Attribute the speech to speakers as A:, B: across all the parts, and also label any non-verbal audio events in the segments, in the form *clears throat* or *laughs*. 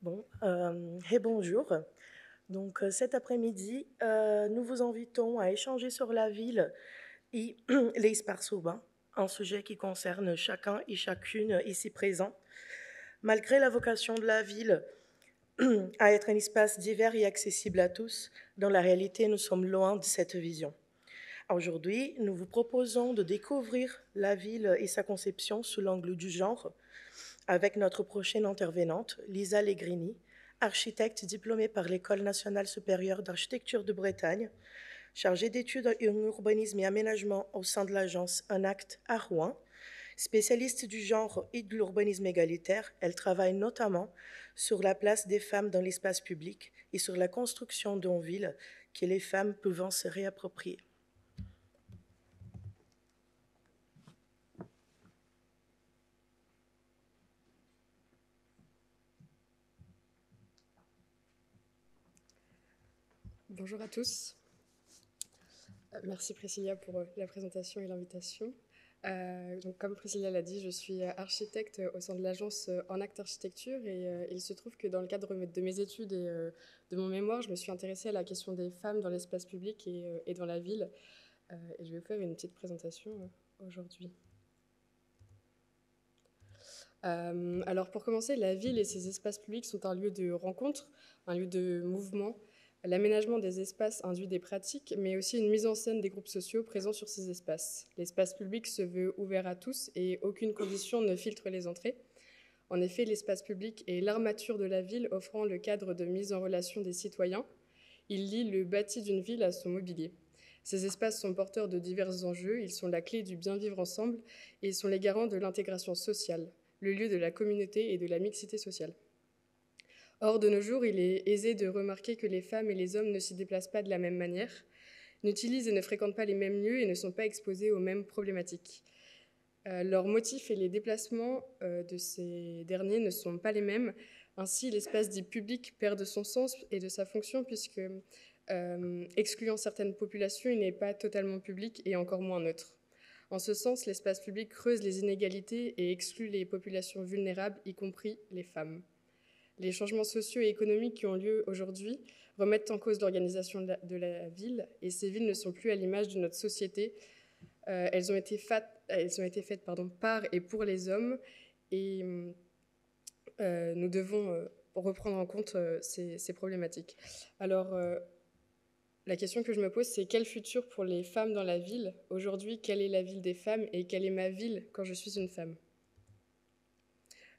A: Bon, euh, et bonjour. Donc euh, cet après-midi, euh, nous vous invitons à échanger sur la ville et *clears throat* l'espace urbain, un sujet qui concerne chacun et chacune ici présent. Malgré la vocation de la ville *clears throat* à être un espace divers et accessible à tous, dans la réalité, nous sommes loin de cette vision. Aujourd'hui, nous vous proposons de découvrir la ville et sa conception sous l'angle du genre avec notre prochaine intervenante, Lisa Legrini, architecte diplômée par l'École nationale supérieure d'architecture de Bretagne, chargée d'études en urbanisme et aménagement au sein de l'agence Un Acte à Rouen. Spécialiste du genre et de l'urbanisme égalitaire, elle travaille notamment sur la place des femmes dans l'espace public et sur la construction d'une ville que les femmes peuvent se réapproprier.
B: Bonjour à tous. Euh, merci Priscilla pour euh, la présentation et l'invitation. Euh, donc, comme Priscilla l'a dit, je suis architecte au sein de l'agence En Acte Architecture et il se trouve que dans le cadre de mes études et de mon mémoire, je me suis intéressée à la question des femmes dans l'espace public et, dans la ville. et je vais vous faire une petite présentation aujourd'hui. alors pour commencer, la ville et ses espaces publics sont un lieu de rencontre, un lieu de mouvement, L'aménagement des espaces induit des pratiques, mais aussi une mise en scène des groupes sociaux présents sur ces espaces. L'espace public se veut ouvert à tous et aucune condition ne filtre les entrées. En effet, l'espace public est l'armature de la ville offrant le cadre de mise en relation des citoyens. Il lie le bâti d'une ville à son mobilier. Ces espaces sont porteurs de divers enjeux, ils sont la clé du bien vivre ensemble et ils sont les garants de l'intégration sociale, le lieu de la communauté et de la mixité sociale. Or, de nos jours, il est aisé de remarquer que les femmes et les hommes ne s'y déplacent pas de la même manière, n'utilisent et ne fréquentent pas les mêmes lieux et ne sont pas exposés aux mêmes problématiques. Euh, leurs motifs et les déplacements euh, de ces derniers ne sont pas les mêmes. Ainsi, l'espace dit public perd de son sens et de sa fonction puisque, euh, excluant certaines populations, il n'est pas totalement public et encore moins neutre. En ce sens, l'espace public creuse les inégalités et exclut les populations vulnérables, y compris les femmes. Les changements sociaux et économiques qui ont lieu aujourd'hui remettent en cause l'organisation de, la ville et ces villes ne sont plus à l'image de notre société. Euh, elles ont été, elles ont été faites par et pour les hommes et euh, nous devons euh, reprendre en compte ces, problématiques. Alors, la question que je me pose, c'est quel futur pour les femmes dans la ville? Aujourd'hui, quelle est la ville des femmes et quelle est ma ville quand je suis une femme?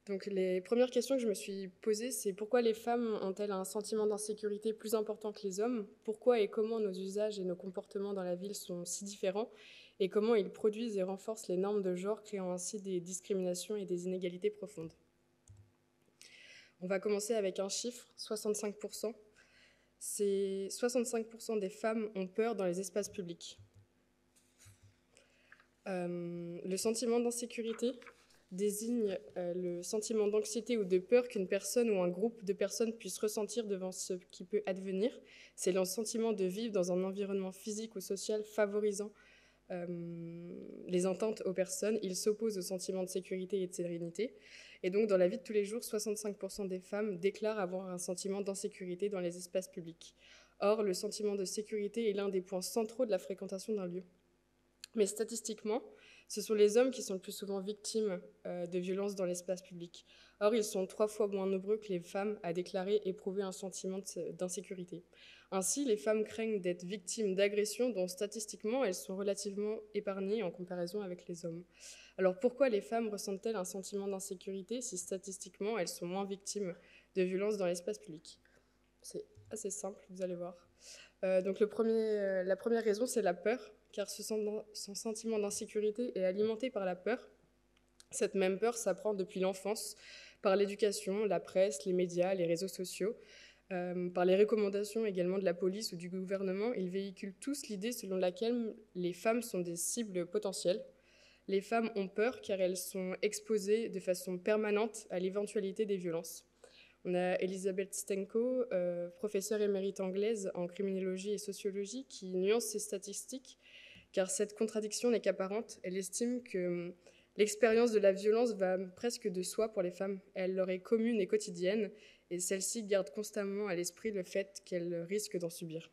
B: Donc les premières questions que je me suis posées, c'est pourquoi les femmes ont-elles un sentiment d'insécurité plus important que les hommes? Pourquoi et comment nos usages et nos comportements dans la ville sont si différents? Et comment ils produisent et renforcent les normes de genre, créant ainsi des discriminations et des inégalités profondes? On va commencer avec un chiffre, 65%. C'est 65% des femmes ont peur dans les espaces publics. Euh, le sentiment d'insécurité, désigne euh, le sentiment d'anxiété ou de peur qu'une personne ou un groupe de personnes puisse ressentir devant ce qui peut advenir. C'est le sentiment de vivre dans un environnement physique ou social favorisant euh, les ententes aux personnes. Il s'oppose au sentiment de sécurité et de sérénité. Et donc, dans la vie de tous les jours, 65% des femmes déclarent avoir un sentiment d'insécurité dans les espaces publics. Or, le sentiment de sécurité est l'un des points centraux de la fréquentation d'un lieu. Mais statistiquement, ce sont les hommes qui sont le plus souvent victimes euh, de violences dans l'espace public. Or, ils sont trois fois moins nombreux que les femmes à déclarer éprouver un sentiment d'insécurité. Ainsi, les femmes craignent d'être victimes d'agressions dont statistiquement elles sont relativement épargnées en comparaison avec les hommes. Alors pourquoi les femmes ressentent-elles un sentiment d'insécurité si statistiquement elles sont moins victimes de violences dans l'espace public? C'est assez simple, vous allez voir. Euh, donc euh, la première raison, c'est la peur car son sentiment d'insécurité est alimenté par la peur. Cette même peur s'apprend depuis l'enfance par l'éducation, la presse, les médias, les réseaux sociaux, euh, par les recommandations également de la police ou du gouvernement. Ils véhiculent tous l'idée selon laquelle les femmes sont des cibles potentielles. Les femmes ont peur car elles sont exposées de façon permanente à l'éventualité des violences. On a Elisabeth Stenko, euh, professeure émérite anglaise en criminologie et sociologie, qui nuance ces statistiques car cette contradiction n'est qu'apparente. Elle estime que hum, L'expérience de la violence va presque de soi pour les femmes. Elle leur est commune et quotidienne, et celles-ci gardent constamment à l'esprit le fait qu'elles risquent d'en subir.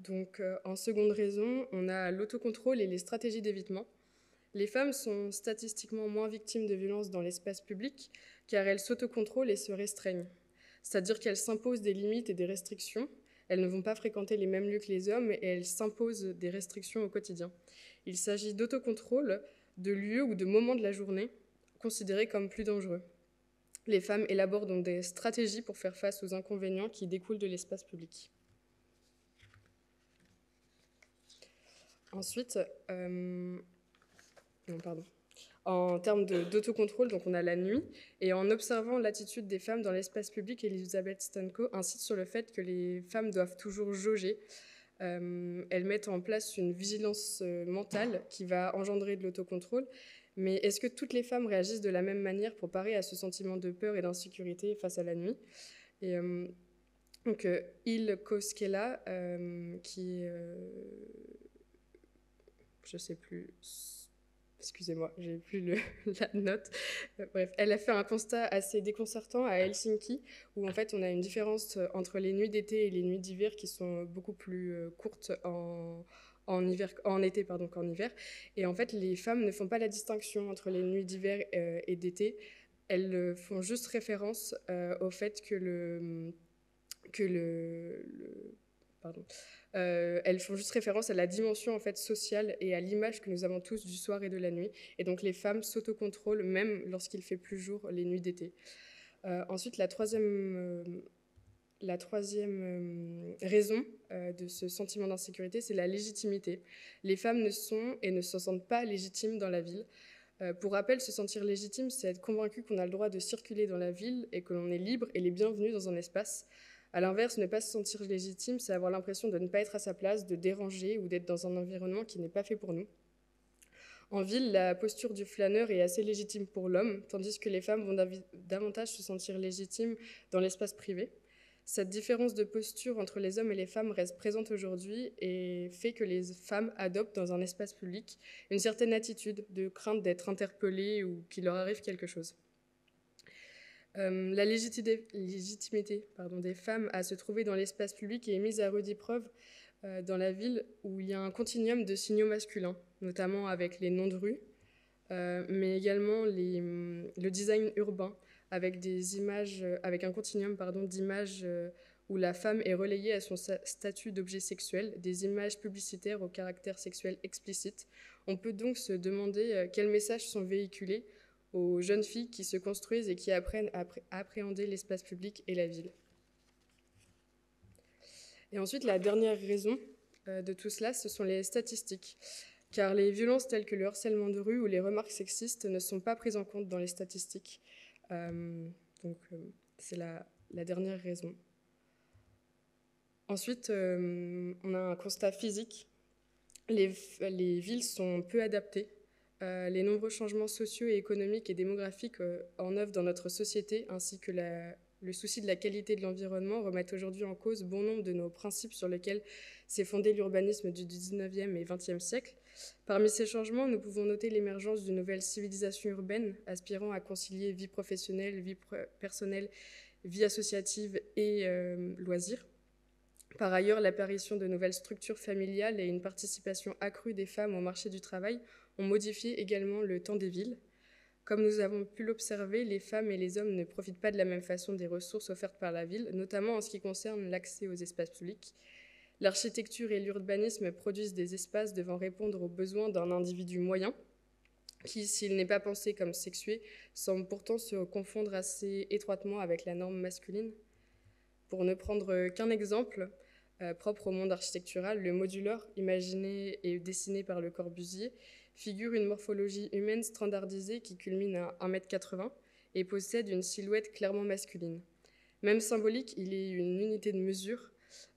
B: Donc, euh, en seconde raison, on a l'autocontrôle et les stratégies d'évitement. Les femmes sont statistiquement moins victimes de violences dans l'espace public car elles s'autocontrôlent et se restreignent. C'est-à-dire qu'elles s'imposent des limites et des restrictions. Elles ne vont pas fréquenter les mêmes lieux que les hommes et elles s'imposent des restrictions au quotidien. Il s'agit d'autocontrôle de lieux ou de moments de la journée considérés comme plus dangereux. Les femmes élaborent donc des stratégies pour faire face aux inconvénients qui découlent de l'espace public. Ensuite, euh, pardon. En termes d'autocontrôle, donc on a la nuit, et en observant l'attitude des femmes dans l'espace public, Elisabeth Stanko insiste sur le fait que les femmes doivent toujours jauger. Euh, elles mettent en place une vigilance euh, mentale qui va engendrer de l'autocontrôle. Mais est-ce que toutes les femmes réagissent de la même manière pour parer à ce sentiment de peur et d'insécurité face à la nuit? Et, donc, Il Koskela, qui est je sais plus, excusez-moi, j'ai plus *laughs* la note. Euh, bref, elle a fait un constat assez déconcertant à Helsinki, où en fait on a une différence euh, entre les nuits d'été et les nuits d'hiver qui sont beaucoup plus euh, courtes en, hiver, en été qu'en hiver. Et en fait, les femmes ne font pas la distinction entre les nuits d'hiver et d'été. Elles font juste référence au fait que le, que le euh, elles font juste référence à la dimension en fait sociale et à l'image que nous avons tous du soir et de la nuit. Et donc les femmes s'autocontrôlent même lorsqu'il fait plus jour les nuits d'été. Euh, ensuite, la troisième, euh, la troisième raison de ce sentiment d'insécurité, c'est la légitimité. Les femmes ne sont et ne se sentent pas légitimes dans la ville. pour rappel, se sentir légitime, c'est être convaincu qu'on a le droit de circuler dans la ville et que l'on est libre et les bienvenus dans un espace. À l'inverse, ne pas se sentir légitime, c'est avoir l'impression de ne pas être à sa place, de déranger ou d'être dans un environnement qui n'est pas fait pour nous. En ville, la posture du flâneur est assez légitime pour l'homme, tandis que les femmes vont davantage se sentir légitimes dans l'espace privé. Cette différence de posture entre les hommes et les femmes reste présente aujourd'hui et fait que les femmes adoptent dans un espace public une certaine attitude de crainte d'être interpellées ou qu'il leur arrive quelque chose. Euh, la légitimité, des femmes à se trouver dans l'espace public est mise à rude épreuve euh, dans la ville où il y a un continuum de signaux masculins, notamment avec les noms de rues, euh, mais également le design urbain avec des images, avec un continuum d'images où la femme est relayée à son statut d'objet sexuel, des images publicitaires au caractère sexuel explicite. On peut donc se demander quels messages sont véhiculés aux jeunes filles qui se construisent et qui apprennent à appréhender l'espace public et la ville. Et ensuite, la dernière raison euh, de tout cela, ce sont les statistiques. Car les violences telles que le harcèlement de rue ou les remarques sexistes ne sont pas prises en compte dans les statistiques. Euh, donc, euh, c'est la, dernière raison. Ensuite, on a un constat physique. Les, les villes sont peu adaptées euh, les nombreux changements sociaux et économiques et démographiques euh, en œuvre dans notre société, ainsi que le souci de la qualité de l'environnement, remettent aujourd'hui en cause bon nombre de nos principes sur lesquels s'est fondé l'urbanisme du 19e et 20e siècle. Parmi ces changements, nous pouvons noter l'émergence d'une nouvelle civilisation urbaine aspirant à concilier vie professionnelle, vie personnelle, vie associative et euh, loisirs. Par ailleurs, l'apparition de nouvelles structures familiales et une participation accrue des femmes au marché du travail ont modifié également le temps des villes. Comme nous avons pu l'observer, les femmes et les hommes ne profitent pas de la même façon des ressources offertes par la ville, notamment en ce qui concerne l'accès aux espaces publics. L'architecture et l'urbanisme produisent des espaces devant répondre aux besoins d'un individu moyen, qui, s'il n'est pas pensé comme sexué, semble pourtant se confondre assez étroitement avec la norme masculine. Pour ne prendre qu'un exemple, euh, propre au monde architectural, le moduleur, imaginé et dessiné par Le Corbusier, figure une morphologie humaine standardisée qui culmine à 1,80 m et possède une silhouette clairement masculine. Même symbolique, il est une unité de mesure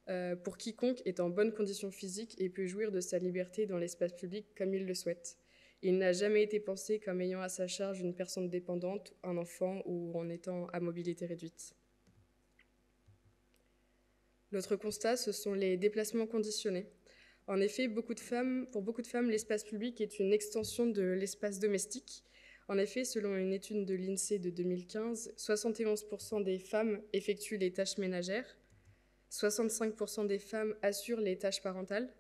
B: euh, pour quiconque est en bonne condition physique et peut jouir de sa liberté dans l'espace public comme il le souhaite. Il n'a jamais été pensé comme ayant à sa charge une personne dépendante, un enfant ou en étant à mobilité réduite. L'autre constat, ce sont les déplacements conditionnés. En effet, pour beaucoup de femmes, l'espace public est une extension de l'espace domestique. En effet, selon une étude de l'INSEE de 2015, 71% des femmes effectuent les tâches ménagères, 65% des femmes assurent les tâches parentales,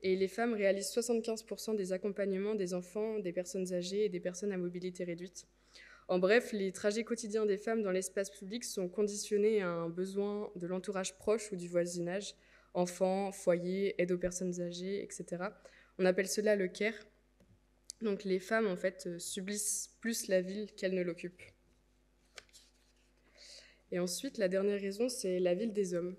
B: et les femmes réalisent 75% des accompagnements des enfants, des personnes âgées et des personnes à mobilité réduite. En bref, les trajets quotidiens des femmes dans l'espace public sont conditionnés à un besoin de l'entourage proche ou du voisinage, enfants, foyers, aide aux personnes âgées, etc. On appelle cela le care. Donc les femmes, en fait, euh, subissent plus la ville qu'elles ne l'occupent. Et ensuite, la dernière raison, c'est la ville des hommes.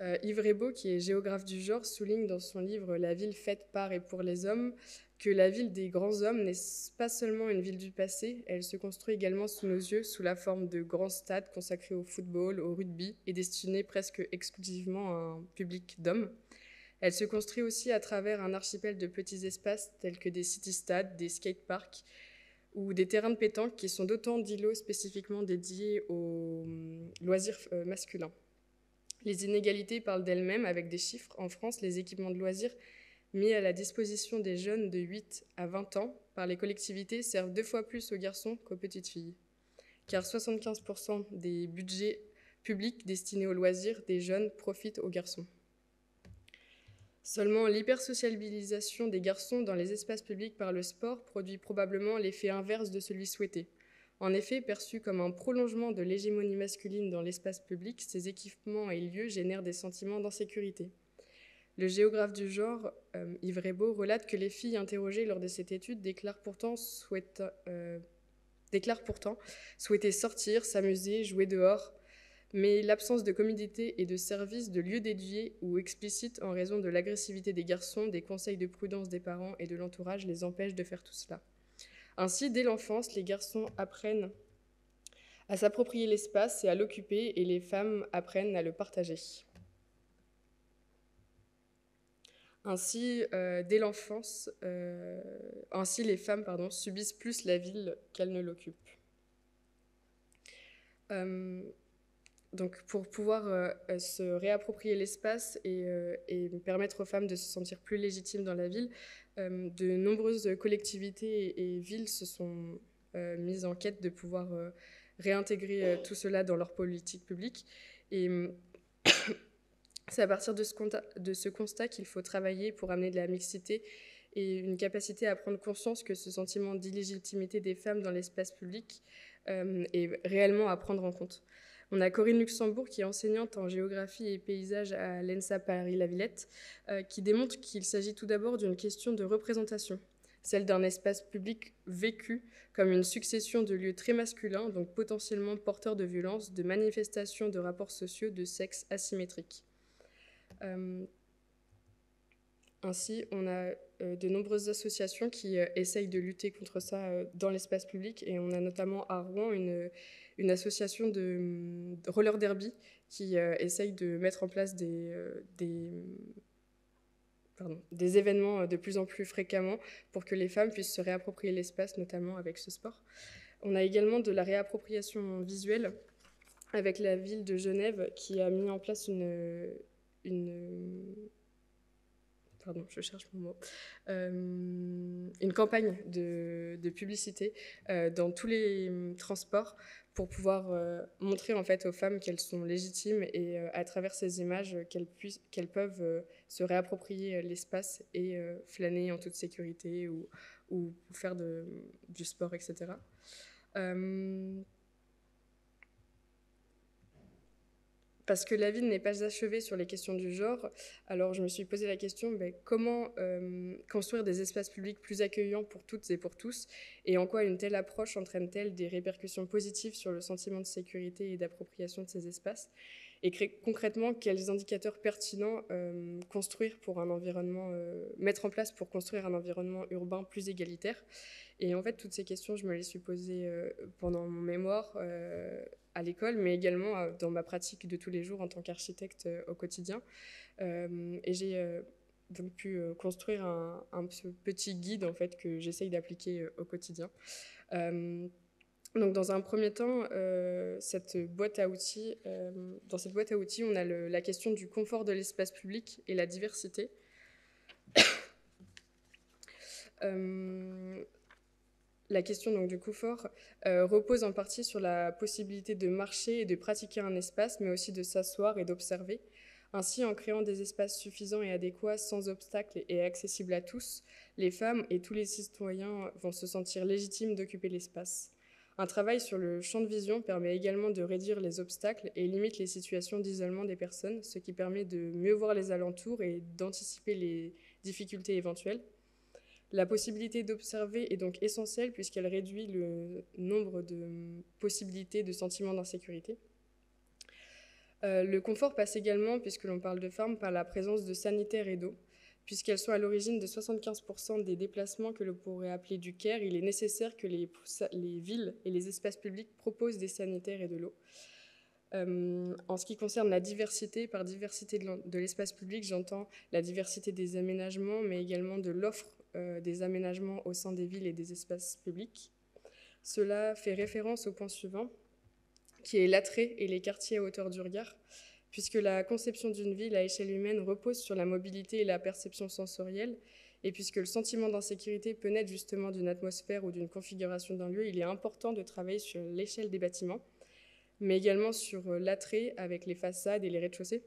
B: Euh, Yves Rebaud, qui est géographe du genre, souligne dans son livre La ville faite par et pour les hommes que la ville des grands hommes n'est pas seulement une ville du passé, elle se construit également sous nos yeux sous la forme de grands stades consacrés au football, au rugby et destinés presque exclusivement à un public d'hommes. Elle se construit aussi à travers un archipel de petits espaces tels que des city-stades, des skateparks ou des terrains de pétanque qui sont d'autant d'îlots spécifiquement dédiés aux hum, loisirs euh, masculins. Les inégalités parlent d'elles-mêmes avec des chiffres. En France, les équipements de loisirs mis à la disposition des jeunes de 8 à 20 ans par les collectivités servent deux fois plus aux garçons qu'aux petites filles. Car 75% des budgets publics destinés aux loisirs des jeunes profitent aux garçons. Seulement, l'hypersocialisation des garçons dans les espaces publics par le sport produit probablement l'effet inverse de celui souhaité. En effet, perçus comme un prolongement de l'hégémonie masculine dans l'espace public, ces équipements et lieux génèrent des sentiments d'insécurité. Le géographe du genre, euh, Yves Rebaud, relate que les filles interrogées lors de cette étude déclarent pourtant, euh, souhaiter sortir, s'amuser, jouer dehors, mais l'absence de commodité et de services de lieux dédiés ou explicites en raison de l'agressivité des garçons, des conseils de prudence des parents et de l'entourage les empêche de faire tout cela. Ainsi, dès l'enfance, les garçons apprennent à s'approprier l'espace et à l'occuper, et les femmes apprennent à le partager. Ainsi, euh, dès l'enfance, euh, ainsi les femmes pardon, subissent plus la ville qu'elles ne l'occupent. Euh, donc, pour pouvoir se réapproprier l'espace et, et, permettre aux femmes de se sentir plus légitimes dans la ville, de nombreuses collectivités et, villes se sont mises en quête de pouvoir réintégrer tout cela dans leur politique publique. C'est à partir de ce, constat qu'il faut travailler pour amener de la mixité et une capacité à prendre conscience que ce sentiment d'illégitimité des femmes dans l'espace public euh, est réellement à prendre en compte. On a Corinne Luxembourg, qui est enseignante en géographie et paysage à l'ENSA Paris-La-Villette, euh, qui démontre qu'il s'agit tout d'abord d'une question de représentation, celle d'un espace public vécu comme une succession de lieux très masculins, donc potentiellement porteurs de violences, de manifestations de rapports sociaux de sexe asymétriques. Euh, ainsi, on a euh, de nombreuses associations qui euh, essayent de lutter contre ça dans l'espace public et on a notamment à Rouen une, association de, roller derby qui essaye de mettre en place des, événements de plus en plus fréquemment pour que les femmes puissent se réapproprier l'espace, notamment avec ce sport. On a également de la réappropriation visuelle avec la ville de Genève qui a mis en place une, une pardon, je cherche mon mot, euh, une campagne de, de publicité euh, dans tous les transports pour pouvoir euh, montrer en fait aux femmes qu'elles sont légitimes et à travers ces images qu'elles puissent, qu'elles peuvent se réapproprier l'espace et flâner en toute sécurité ou, ou faire de, du sport, etc. parce que la ville n'est pas achevée sur les questions du genre, alors je me suis posé la question ben, comment euh, construire des espaces publics plus accueillants pour toutes et pour tous, et en quoi une telle approche entraîne-t-elle des répercussions positives sur le sentiment de sécurité et d'appropriation de ces espaces, et concrètement quels indicateurs pertinents euh, construire pour un environnement, euh, mettre en place pour construire un environnement urbain plus égalitaire. Et en fait, toutes ces questions, je me les suis posées pendant mon mémoire à l'école, mais également euh, dans ma pratique de tous les jours en tant qu'architecte euh, au quotidien. Euh, et j'ai donc pu construire un, petit guide en fait que j'essaye d'appliquer au quotidien. donc dans un premier temps, cette boîte à outils, dans cette boîte à outils, on a la question du confort de l'espace public et la diversité. *coughs* la question donc, du confort repose en partie sur la possibilité de marcher et de pratiquer un espace, mais aussi de s'asseoir et d'observer. Ainsi, en créant des espaces suffisants et adéquats, sans obstacles et accessibles à tous, les femmes et tous les citoyens vont se sentir légitimes d'occuper l'espace. Un travail sur le champ de vision permet également de réduire les obstacles et limite les situations d'isolement des personnes, ce qui permet de mieux voir les alentours et d'anticiper les difficultés éventuelles. La possibilité d'observer est donc essentielle puisqu'elle réduit le nombre de possibilités de sentiments d'insécurité. Euh, le confort passe également, puisque l'on parle de femmes, par la présence de sanitaires et d'eau. Puisqu'elles sont à l'origine de 75% des déplacements que l'on pourrait appeler du care, il est nécessaire que les, villes et les espaces publics proposent des sanitaires et de l'eau. Euh, en ce qui concerne la diversité, par diversité de l'espace public, j'entends la diversité des aménagements, mais également de l'offre euh, des aménagements au sein des villes et des espaces publics. Cela fait référence au point suivant, qui est l'attrait et les quartiers à hauteur du regard, puisque la conception d'une ville à échelle humaine repose sur la mobilité et la perception sensorielle, et puisque le sentiment d'insécurité peut naître justement d'une atmosphère ou d'une configuration d'un lieu, il est important de travailler sur l'échelle des bâtiments, mais également sur euh, l'attrait avec les façades et les rez-de-chaussée,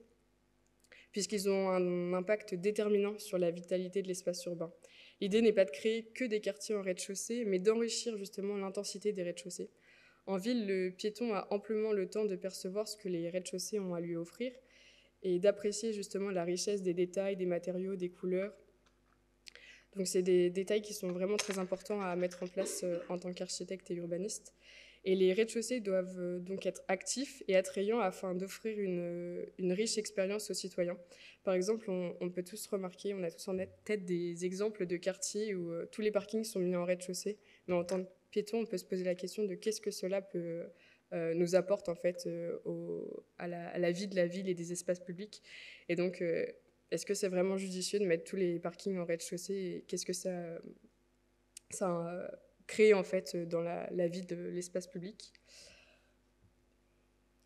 B: puisqu'ils ont un impact déterminant sur la vitalité de l'espace urbain. L'idée n'est pas de créer que des quartiers en rez-de-chaussée, mais d'enrichir justement l'intensité des rez-de-chaussée. En ville, le piéton a amplement le temps de percevoir ce que les rez-de-chaussée ont à lui offrir et d'apprécier justement la richesse des détails, des matériaux, des couleurs. Donc c'est des détails qui sont vraiment très importants à mettre en place euh, en tant qu'architecte et urbaniste. Et les rez-de-chaussée doivent euh, donc être actifs et attrayants afin d'offrir une, une, riche expérience aux citoyens. Par exemple, on, peut tous remarquer, on a tous en tête des exemples de quartiers où euh, tous les parkings sont mis en rez-de-chaussée, mais en tant piéton, on peut se poser la question de qu'est-ce que cela peut, euh, nous apporte en fait euh, à, la, vie de la ville et des espaces publics. Et donc, euh, est-ce que c'est vraiment judicieux de mettre tous les parkings en rez-de-chaussée Qu'est-ce que ça crée en fait dans la, vie de l'espace public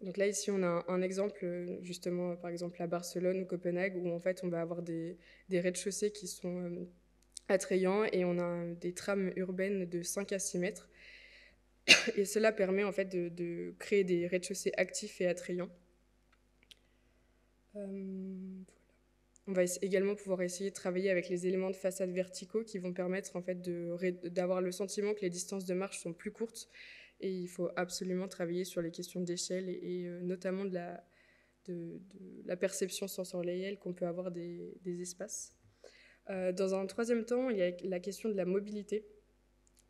B: donc là, ici, on a un, exemple, justement, par exemple à Barcelone ou Copenhague, où en fait, on va avoir des, des rez-de-chaussée qui sont attrayant et on a des trames urbaines de 5 à 6 mètres. *coughs* Et cela permet en fait de, créer des rez-de-chaussée actifs et attrayants. Euh, on va également pouvoir essayer de travailler avec les éléments de façade verticaux qui vont permettre en fait d'avoir le sentiment que les distances de marche sont plus courtes et il faut absolument travailler sur les questions d'échelle et, euh, notamment de la, perception sensorielle qu'on peut avoir des espaces. Euh, dans un troisième temps, il y a la question de la mobilité.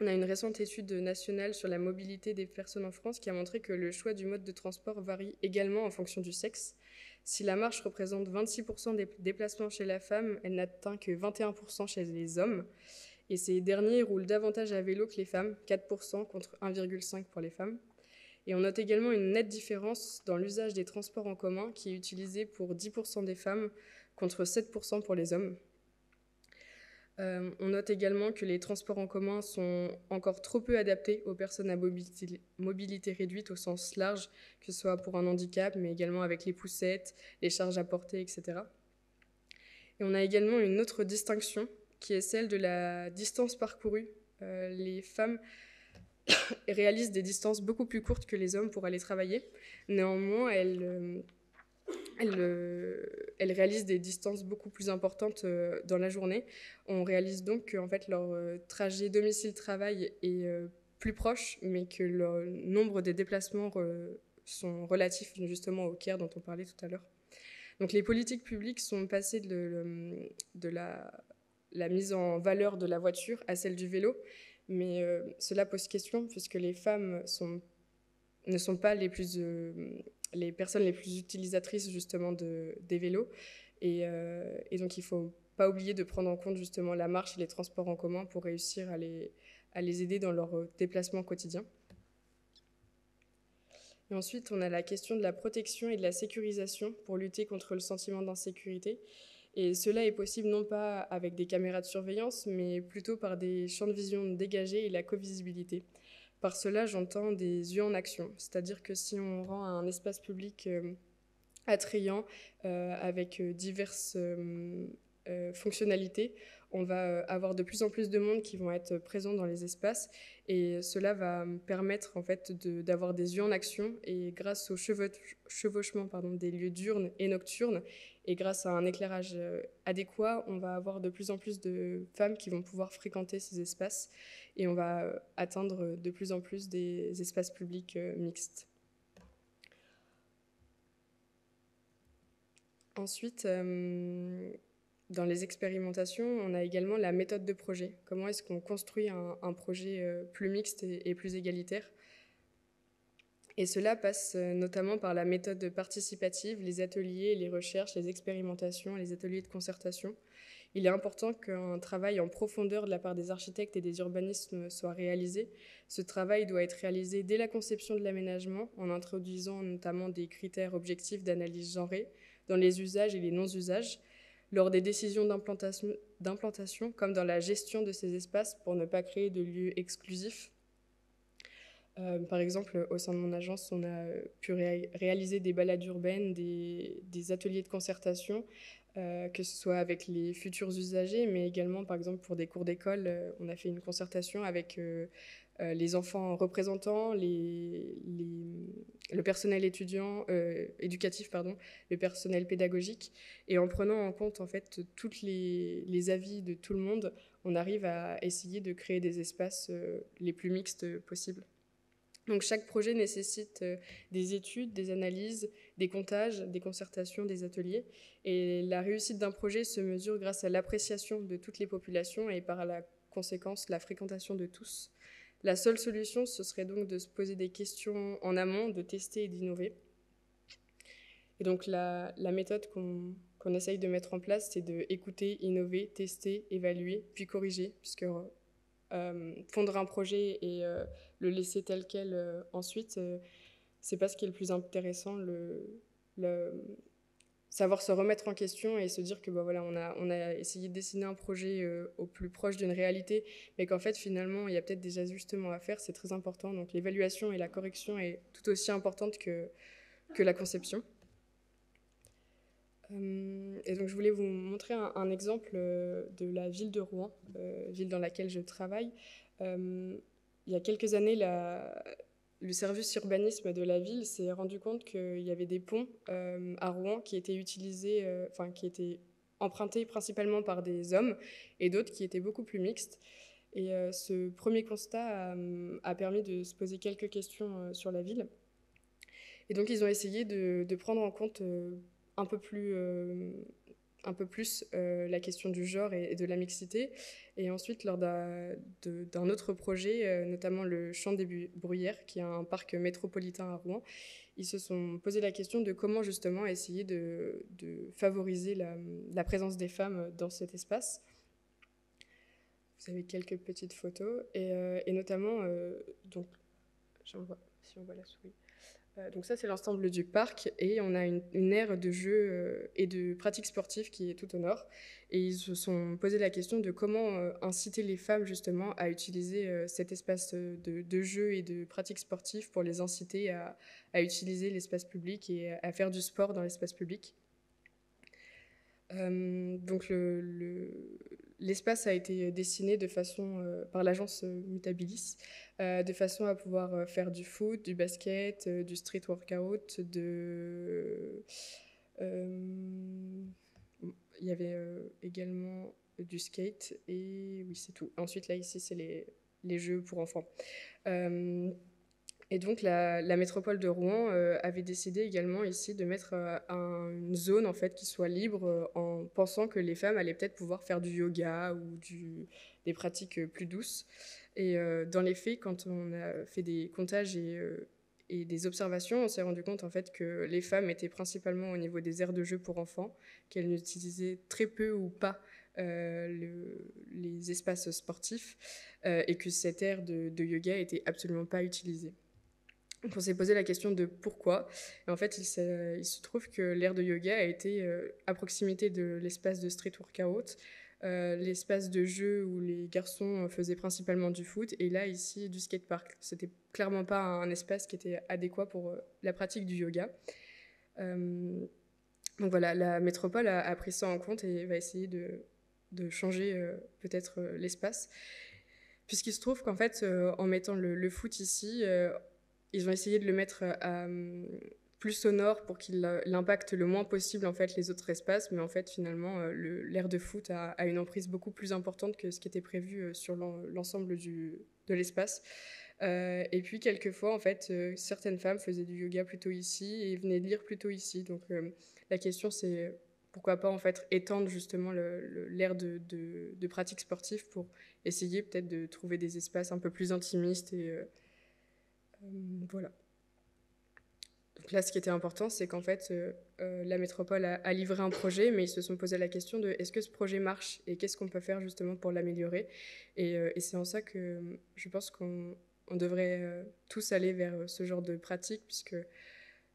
B: On a une récente étude nationale sur la mobilité des personnes en France qui a montré que le choix du mode de transport varie également en fonction du sexe. Si la marche représente 26% des déplacements chez la femme, elle n'atteint que 21% chez les hommes. Et ces derniers roulent davantage à vélo que les femmes, 4% contre 1,5% pour les femmes. Et on note également une nette différence dans l'usage des transports en commun qui est utilisé pour 10% des femmes contre 7% pour les hommes. Euh, on note également que les transports en commun sont encore trop peu adaptés aux personnes à mobilité, réduite au sens large, que ce soit pour un handicap, mais également avec les poussettes, les charges à porter, etc. Et on a également une autre distinction qui est celle de la distance parcourue. Euh, les femmes *coughs* réalisent des distances beaucoup plus courtes que les hommes pour aller travailler. Néanmoins, elles, euh, elle, euh, réalise des distances beaucoup plus importantes euh, dans la journée. On réalise donc que en fait, leur euh, trajet domicile-travail est plus proche, mais que le nombre de déplacements sont relatifs justement au CARE dont on parlait tout à l'heure. Donc les politiques publiques sont passées de, la, mise en valeur de la voiture à celle du vélo, mais cela pose question puisque les femmes ne sont pas les plus les personnes les plus utilisatrices justement de, des vélos. Euh, et, donc il ne faut pas oublier de prendre en compte justement la marche et les transports en commun pour réussir à les, à les aider dans leur euh, déplacement quotidien. Et ensuite, on a la question de la protection et de la sécurisation pour lutter contre le sentiment d'insécurité. Et cela est possible non pas avec des caméras de surveillance, mais plutôt par des champs de vision dégagés et la covisibilité. Par cela, j'entends des yeux en action, c'est-à-dire que si on rend un espace public euh, attrayant euh, avec euh, diverses fonctionnalités, on va avoir de plus en plus de monde qui vont être présents dans les espaces. Et cela va permettre en fait d'avoir des yeux en action. Et grâce au chevauchement des lieux diurnes et nocturnes et grâce à un éclairage adéquat, on va avoir de plus en plus de femmes qui vont pouvoir fréquenter ces espaces et on va atteindre de plus en plus des espaces publics mixtes. Ensuite, euh, dans les expérimentations, on a également la méthode de projet. Comment est-ce qu'on construit un, projet euh, plus mixte et, plus égalitaire? Et cela passe euh, notamment par la méthode participative, les ateliers, les recherches, les expérimentations, les ateliers de concertation. Il est important qu'un travail en profondeur de la part des architectes et des urbanistes soit réalisé. Ce travail doit être réalisé dès la conception de l'aménagement, en introduisant notamment des critères objectifs d'analyse genrée, dans les usages et les non-usages, lors des décisions d'implantation, comme dans la gestion de ces espaces pour ne pas créer de lieux exclusifs. Euh, par exemple, au sein de mon agence, on a pu réaliser des balades urbaines, des, ateliers de concertation, euh, que ce soit avec les futurs usagers, mais également, par exemple, pour des cours d'école, euh, on a fait une concertation avec les enfants représentants, le personnel étudiant, éducatif, pardon, le personnel pédagogique. Et en prenant en compte en fait tous les, avis de tout le monde, on arrive à essayer de créer des espaces les plus mixtes possibles. Donc chaque projet nécessite des études, des analyses, des comptages, des concertations, des ateliers. Et la réussite d'un projet se mesure grâce à l'appréciation de toutes les populations et par la conséquence la fréquentation de tous. La seule solution, ce serait donc de se poser des questions en amont, de tester et d'innover. Et donc la, méthode qu'on essaye de mettre en place, c'est de écouter, innover, tester, évaluer, puis corriger, puisque euh, fondre un projet et euh, le laisser tel quel euh, ensuite, c'est pas ce qui est le plus intéressant. Le, savoir se remettre en question et se dire que bah, voilà, on, a, on a essayé de dessiner un projet euh, au plus proche d'une réalité, mais qu'en fait, finalement, il y a peut-être des ajustements à faire, c'est très important. Donc l'évaluation et la correction est tout aussi importante que, que la conception. Euh, et donc je voulais vous montrer un, exemple euh, de la ville de Rouen, ville dans laquelle je travaille. il y a quelques années, le service urbanisme de la ville s'est rendu compte qu'il y avait des ponts euh, à Rouen qui étaient utilisés, euh, enfin qui étaient empruntés principalement par des hommes et d'autres qui étaient beaucoup plus mixtes. Et euh, ce premier constat a, permis de se poser quelques questions sur la ville. Et donc ils ont essayé de prendre en compte un peu plus un peu plus euh, la question du genre et, de la mixité. Et ensuite, lors d'un autre projet, euh, notamment le Champ des Bruyères, qui est un parc métropolitain à Rouen, ils se sont posé la question de comment justement essayer de, favoriser la, présence des femmes dans cet espace. Vous avez quelques petites photos, et, euh, notamment, donc, si on voit la souris. Euh, donc ça, c'est l'ensemble du parc et on a une, aire de jeux euh, et de pratiques sportives qui est tout au nord. Et ils se sont posé la question de comment euh, inciter les femmes justement à utiliser cet espace de, de, jeux et de pratiques sportives pour les inciter à, utiliser l'espace public et à faire du sport dans l'espace public. donc le, l'espace a été dessiné de façon, euh, par l'agence euh, Mutabilis, euh, de façon à pouvoir faire du foot, du basket, du street workout, il y avait également du skate et oui c'est tout. Ensuite là ici c'est les, jeux pour enfants. Et donc la, métropole de Rouen euh, avait décidé également ici de mettre euh, une zone en fait qui soit libre euh, en pensant que les femmes allaient peut-être pouvoir faire du yoga ou des pratiques plus douces. Et dans les faits, quand on a fait des comptages et, et des observations, on s'est rendu compte en fait que les femmes étaient principalement au niveau des aires de jeu pour enfants, qu'elles n'utilisaient très peu ou pas les espaces sportifs et que cette aire de, de yoga était absolument pas utilisée on s'est posé la question de pourquoi. En fait, il se, trouve que l'aire de yoga a été euh, à proximité de l'espace de street workout, euh, l'espace de jeu où les garçons faisaient principalement du foot, et là, ici, du skatepark. C'était clairement pas un espace qui était adéquat pour euh, la pratique du yoga. donc voilà, la métropole a, pris ça en compte et va essayer de changer peut-être l'espace. Puisqu'il se trouve qu'en fait, en mettant le, foot ici, ils ont essayé de le mettre à, plus sonore pour qu'il impacte le moins possible en fait les autres espaces, mais en fait finalement l'air de foot a, une emprise beaucoup plus importante que ce qui était prévu sur l'ensemble de l'espace. Euh, et puis, quelquefois, en fait, euh, certaines femmes faisaient du yoga plutôt ici et venaient lire plutôt ici. Donc, euh, la question, c'est pourquoi pas, en fait, étendre justement l'air de, de, de, pratique sportive pour essayer peut-être de trouver des espaces un peu plus intimistes. Et voilà. Donc là, ce qui était important, c'est qu'en fait, la métropole a, livré un projet, mais ils se sont posé la question de est-ce que ce projet marche et qu'est-ce qu'on peut faire justement pour l'améliorer? Et, c'est en ça que je pense qu'on on devrait euh, tous aller vers euh, ce genre de pratique puisque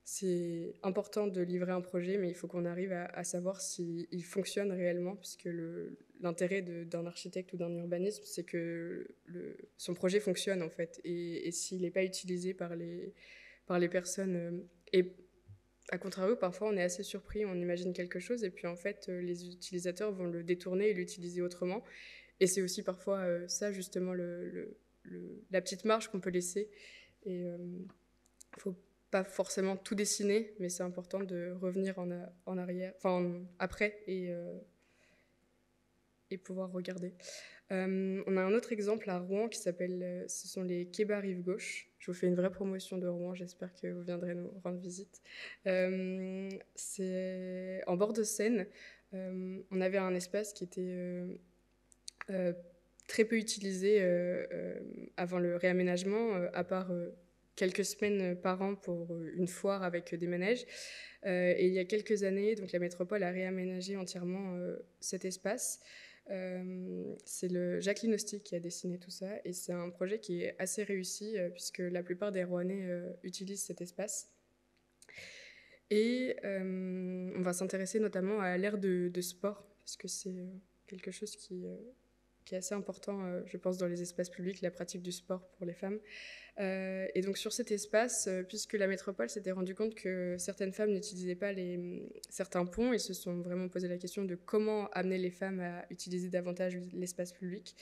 B: c'est important de livrer un projet, mais il faut qu'on arrive à, savoir s'il fonctionne réellement, puisque l'intérêt d'un architecte ou d'un urbanisme, c'est que son projet fonctionne en fait, et, s'il n'est pas utilisé par les, par les personnes, euh, et à contrario, parfois on est assez surpris, on imagine quelque chose, et puis en fait les utilisateurs vont le détourner et l'utiliser autrement, et c'est aussi parfois ça justement le la petite marge qu'on peut laisser. Et euh, ne faut pas forcément tout dessiner, mais c'est important de revenir en, arrière, enfin après euh, et pouvoir regarder. Euh, on a un autre exemple à Rouen qui s'appelle, ce sont les Keba Rive Gauche. Je vous fais une vraie promotion de Rouen, j'espère que vous viendrez nous rendre visite. c'est en bord de Seine. on avait un espace qui était très peu utilisé euh, euh, avant le réaménagement, euh, à part quelques semaines par an pour une foire avec des manèges. et il y a quelques années, donc la métropole a réaménagé entièrement cet espace. C'est le Jacqueline Hostie qui a dessiné tout ça et c'est un projet qui est assez réussi puisque la plupart des Rouennais utilisent cet espace. Et on va s'intéresser notamment à l'ère de, de, sport parce que c'est quelque chose qui, qui est assez important, euh, je pense, dans les espaces publics, la pratique du sport pour les femmes. Euh, et donc sur cet espace, euh, puisque la métropole s'était rendu compte que certaines femmes n'utilisaient pas les, mm, certains ponts, ils se sont vraiment posé la question de comment amener les femmes à utiliser davantage l'espace public.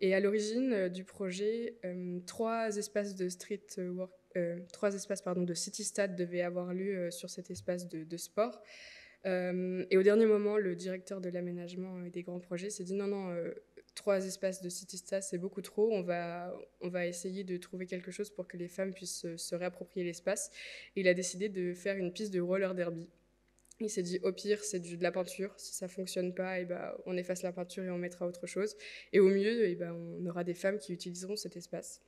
B: Et à l'origine du projet, trois espaces de street trois espaces pardon, de city stade devaient avoir lieu sur cet espace de, de sport. et au dernier moment, le directeur de l'aménagement et des grands projets s'est dit non, non, trois espaces de CityStat, c'est beaucoup trop. On va, on va essayer de trouver quelque chose pour que les femmes puissent se, réapproprier l'espace. Il a décidé de faire une piste de roller derby. Il s'est dit, au pire, c'est de la peinture. Si ça fonctionne pas, et eh ben, on efface la peinture et on mettra autre chose. Et au mieux, et eh ben, on aura des femmes qui utiliseront cet espace.